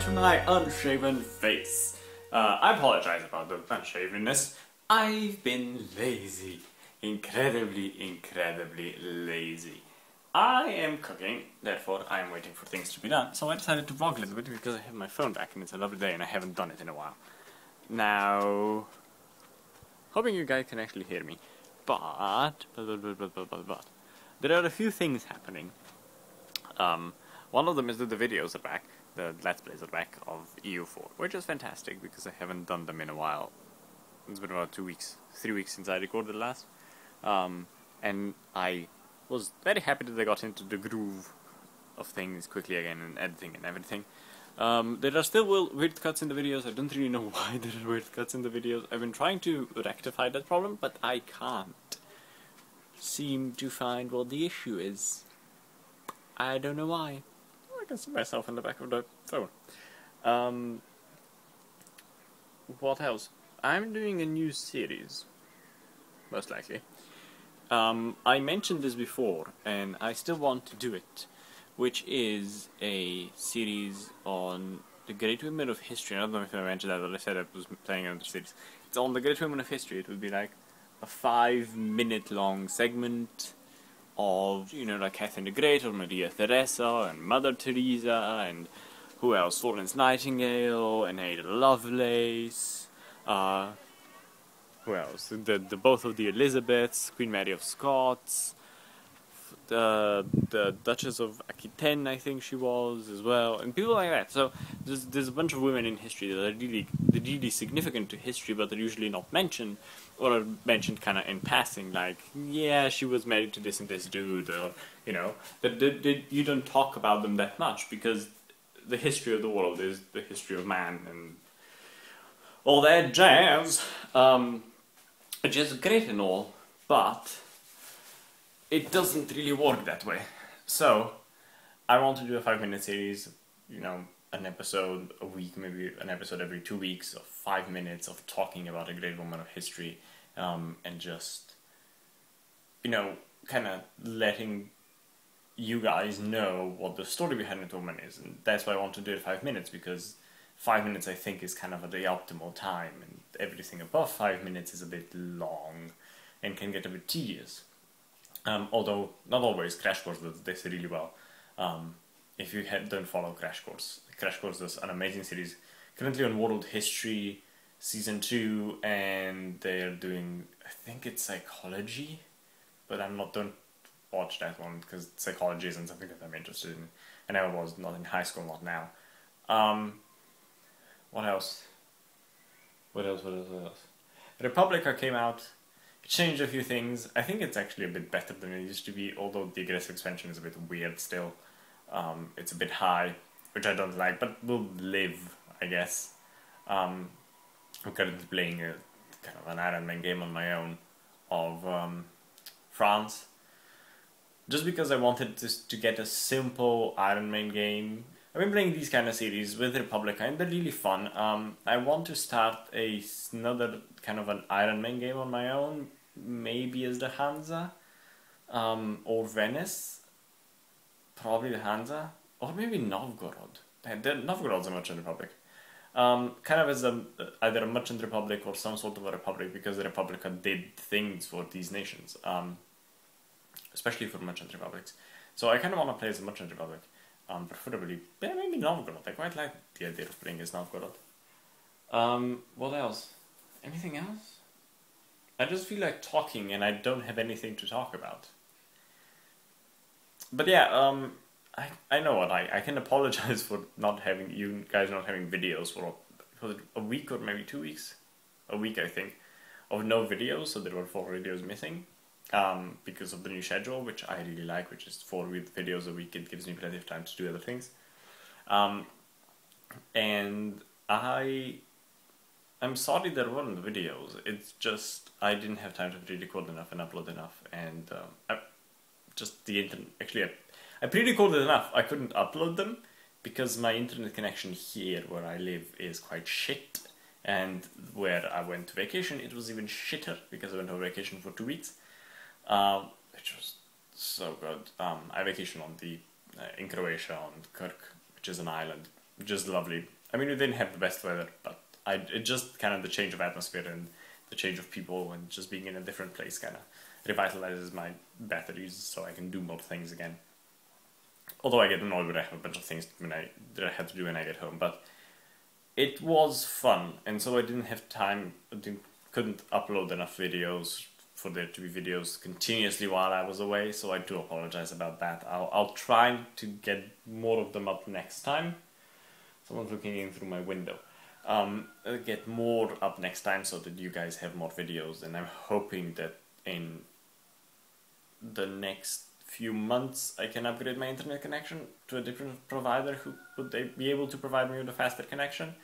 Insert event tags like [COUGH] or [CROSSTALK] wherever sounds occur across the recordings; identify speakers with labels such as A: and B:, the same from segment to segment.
A: to my unshaven face. Uh, I apologize about the unshavenness. I've been lazy. Incredibly, incredibly lazy. I am cooking, therefore I am waiting for things to be done. So I decided to vlog a little bit because I have my phone back and it's a lovely day and I haven't done it in a while. Now, hoping you guys can actually hear me, but there are a few things happening. Um, one of them is that the videos are back, the Let's Plays are back of EU4, which is fantastic because I haven't done them in a while. It's been about two weeks, three weeks since I recorded the last. Um, and I was very happy that I got into the groove of things quickly again and editing and everything. Um, there are still weird cuts in the videos. I don't really know [LAUGHS] why there are weird cuts in the videos. I've been trying to rectify that problem, but I can't seem to find what the issue is. I don't know why. Can see myself in the back of the phone. Um, what else? I'm doing a new series, most likely. Um, I mentioned this before, and I still want to do it, which is a series on the great women of history. I don't know if I mentioned that, but I said I was playing another series. It's on the great women of history. It would be like a five-minute long segment of, you know, like Catherine the Great or Maria Theresa and Mother Teresa and who else? Florence Nightingale and Ada Lovelace. Uh, who else? The, the both of the Elizabeths, Queen Mary of Scots, the the Duchess of Aquitaine, I think she was as well, and people like that. So there's there's a bunch of women in history that are really they're really significant to history, but they're usually not mentioned, or mentioned kind of in passing, like yeah, she was married to this and this dude, or you know, that, you don't talk about them that much because the history of the world is the history of man and all that jazz. Um, which is great and all, but it doesn't really work that way. So, I want to do a five minute series, you know, an episode a week, maybe an episode every two weeks of five minutes of talking about a great woman of history, um, and just, you know, kind of letting you guys know what the story behind the woman is. And that's why I want to do it five minutes, because five minutes I think is kind of the optimal time, and everything above five minutes is a bit long and can get a bit tedious. Um, although not always, Crash Course does this really well. Um, if you don't follow Crash Course, Crash Course does an amazing series currently on World History season two, and they're doing I think it's psychology, but I'm not don't watch that one because psychology isn't something that I'm interested in. I never was, not in high school, not now. Um, what else? What else? What else? What else? Res Publica came out. It changed a few things. I think it's actually a bit better than it used to be, although the aggressive expansion is a bit weird still. Um, it's a bit high, which I don't like, but we'll live, I guess. Um, I'm currently playing a kind of an Iron Man game on my own of um, France. Just because I wanted to, to get a simple Iron Man game I've been playing these kind of series with Res Publica and they're really fun. Um, I want to start a, another kind of an Iron Man game on my own, maybe as the Hansa um, or Venice, probably the Hansa, or maybe Novgorod. Novgorod's a merchant republic. Um, kind of as a, either a merchant republic or some sort of a republic because the Res Publica did things for these nations, um, especially for merchant republics. So I kind of want to play as a merchant republic um, preferably maybe Novgorod. I quite like the idea of playing as Novgorod. Um, what else? Anything else? I just feel like talking and I don't have anything to talk about. But yeah, um, I, I know what I, I can [LAUGHS] apologize for not having you guys not having videos for a, a week or maybe two weeks, a week I think, of no videos. So there were four videos missing um, because of the new schedule, which I really like, which is four videos a week. It gives me plenty of time to do other things. Um, and I, I'm sorry there weren't videos. It's just I didn't have time to pre-record enough and upload enough, and um, I, just the internet. Actually, I, I pre-recorded enough. I couldn't upload them because my internet connection here where I live is quite shit. And where I went to vacation, it was even shitter because I went on vacation for two weeks um, which was so good. Um, I vacationed on the uh, in Croatia on Krk, which is an island just lovely. I mean, we didn't have the best weather, but I it just kind of the change of atmosphere and the change of people and just being in a different place kind of revitalizes my batteries so I can do more things again. Although I get annoyed when I have a bunch of things when I that I have to do when I get home, but it was fun, and so I didn't have time, didn't, couldn't upload enough videos for there to be videos continuously while I was away, so I do apologize about that. I'll, I'll try to get more of them up next time. Someone's looking in through my window. Um, I'll get more up next time so that you guys have more videos, and I'm hoping that in the next few months I can upgrade my internet connection to a different provider who would be able to provide me with a faster connection.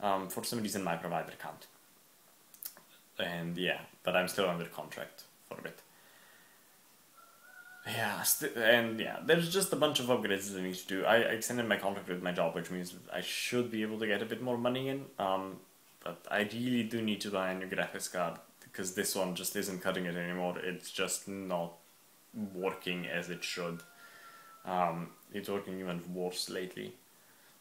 A: Um, for some reason my provider can't and yeah, but I'm still under contract for a bit. Yeah, and yeah, there's just a bunch of upgrades that I need to do. I extended my contract with my job, which means I should be able to get a bit more money in. Um, but I really do need to buy a new graphics card because this one just isn't cutting it anymore. It's just not working as it should. Um, it's working even worse lately.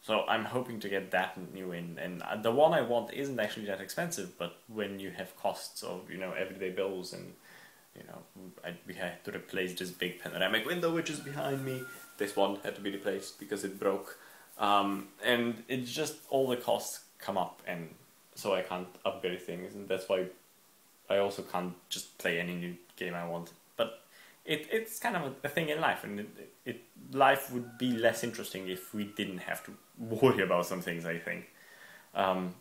A: So I'm hoping to get that new in, and the one I want isn't actually that expensive. But when you have costs of you know everyday bills and you know I, we had to replace this big panoramic window which is behind me. This one had to be replaced because it broke, um, and it's just all the costs come up, and so I can't upgrade things, and that's why I also can't just play any new game I want it, it's kind of a, thing in life, and it, it, life would be less interesting if we didn't have to [LAUGHS] worry about some things. I think, um,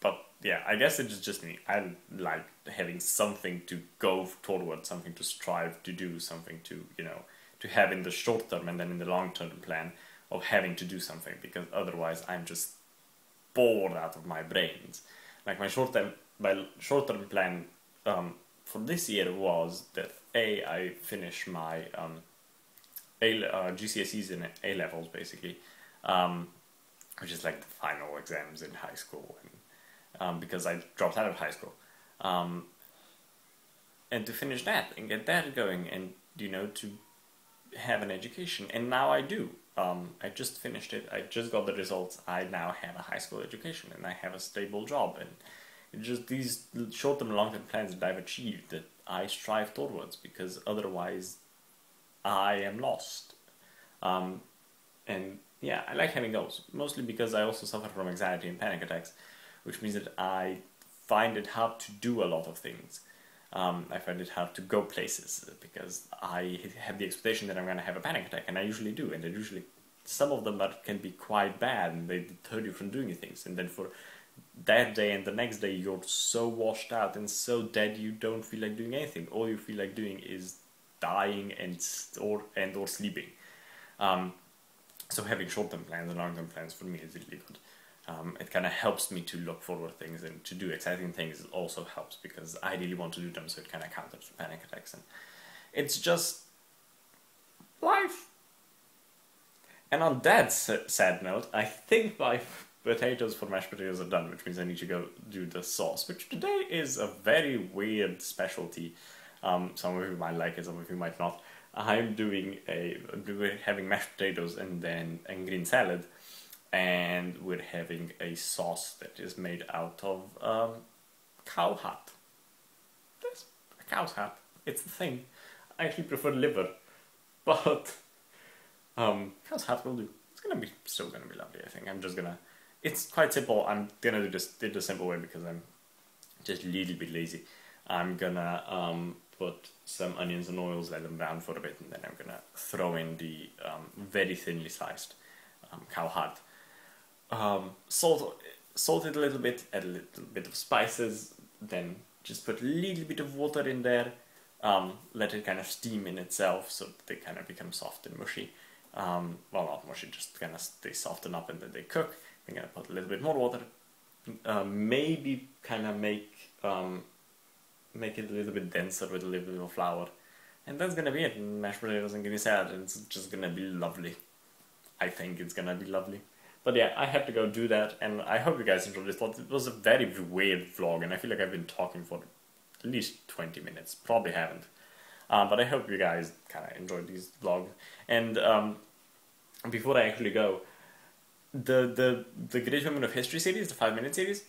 A: but yeah, I guess it's just me. I like having something to go toward, something to strive to do, something to you know to have in the short term and then in the long term plan of having to do something because otherwise I'm just bored out of my brains. Like my short term, my short term plan um, for this year it was that a I finished my um, a uh, GCSEs and A levels basically, um, which is like the final exams in high school, and um, because I dropped out of high school, um, and to finish that and get that going, and you know to have an education, and now I do. Um, I just finished it. I just got the results. I now have a high school education, and I have a stable job, and just these short-term and long-term plans that I've achieved that I strive towards because otherwise I am lost. Um, and yeah, I like having those mostly because I also suffer from anxiety and panic attacks, which means that I find it hard to do a lot of things. Um, I find it hard to go places because I have the expectation that I'm going to have a panic attack, and I usually do, and usually some of them are, can be quite bad, and they deter you from doing things. And then for that day and the next day you're so washed out and so dead you don't feel like doing anything. All you feel like doing is dying and or and or sleeping. Um, so having short-term plans and long-term plans for me is really good. Um, it kind of helps me to look forward things and to do exciting things. It also helps because I really want to do them, so it kind of counters panic attacks. And it's just life. And on that sad note, I think my potatoes for mashed potatoes are done, which means I need to go do the sauce, which today is a very weird specialty. Um, some of you might like it, some of you might not. I'm doing a having mashed potatoes and then a green salad, and we're having a sauce that is made out of um, cow hat. This a cow's hat. It's the thing. I actually prefer liver, but um, cow's hat will do. It's gonna be still gonna be lovely. I think I'm just gonna it's quite simple. I'm gonna do this do the simple way because I'm just a little bit lazy. I'm gonna um, put some onions and oils, let them brown for a bit, and then I'm gonna throw in the um, very thinly sliced um, cow heart. Um, salt, salt it a little bit, add a little bit of spices, then just put a little bit of water in there. Um, let it kind of steam in itself so they kind of become soft and mushy. Um, well, not mushy, just kind of they soften up and then they cook I'm gonna put a little bit more water, uh, maybe kind of make um, make it a little bit denser with a little bit of flour, and that's gonna be it. Mashed potatoes and green salad, it's just gonna be lovely. I think it's gonna be lovely. But yeah, I had to go do that, and I hope you guys enjoyed this. Vlog. It was a very weird vlog, and I feel like I've been talking for at least 20 minutes. Probably haven't. Um, but I hope you guys kind of enjoyed these vlogs. And um, before I actually go, the the the Great Women of History series, the five minute series.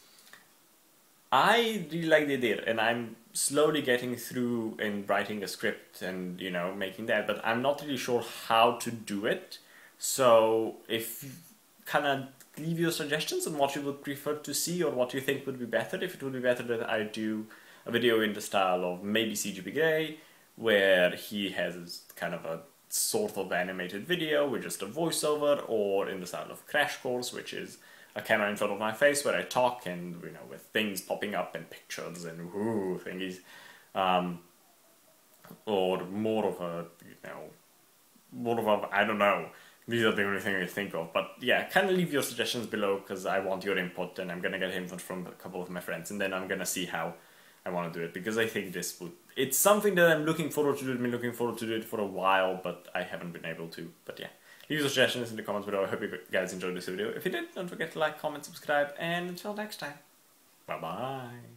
A: I really like the idea, and I'm slowly getting through and writing a script and you know making that, but I'm not really sure how to do it. So if kind of leave your suggestions on what you would prefer to see or what you think would be better. If it would be better that I do a video in the style of maybe CGP Grey, where he has kind of a sort of animated video with just a voiceover, or in the style of Crash Course, which is a camera in front of my face where I talk and you know with things popping up and pictures and whoo thingies, um, or more of a you know more of a I don't know. These are the only things I think of, but yeah, kind of leave your suggestions below because I want your input, and I'm gonna get input from a couple of my friends, and then I'm gonna see how I want to do it because I think this would. It's something that I'm looking forward to do. I've been looking forward to do it for a while, but I haven't been able to. But yeah, leave your suggestions in the comments below. I hope you guys enjoyed this video. If you did, don't forget to like, comment, subscribe, and until next time, bye bye.